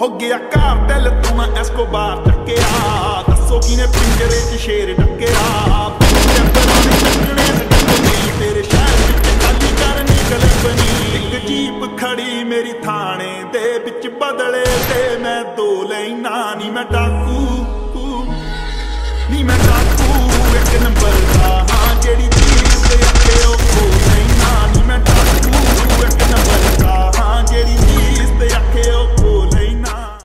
ਹੋ ਗਿਆ ਕਾਰ ਦਿਲ, ਤੂੰ ਮੈਂ ਐਸਕੋਬਾਰ ਟੱਕਿਆ ਦੱਸੋ ਕਿਨੇ ਪਿੰਜਰੇ 'ਚ ਸ਼ੇਰ ਟੱਕਿਆ ਤੇਰੇ ਸ਼ਹਿਰ ਵਿੱਚ ਖਾਲੀ ਕਰਨੀ ਗਲਬਨੀ ਇੱਕ ਜੀਪ ਖੜੀ ਮੇਰੀ ਥਾਣੇ ਦੇ ਵਿੱਚ ਬਦਲੇ ਤੇ ਮੈਂ ਦੋ ਲੈਣਾ ਨਹੀਂ ਮੈਂ ਡਾਕੂ ਨਹੀਂ ਮੈਂ ਡਾਕੂ।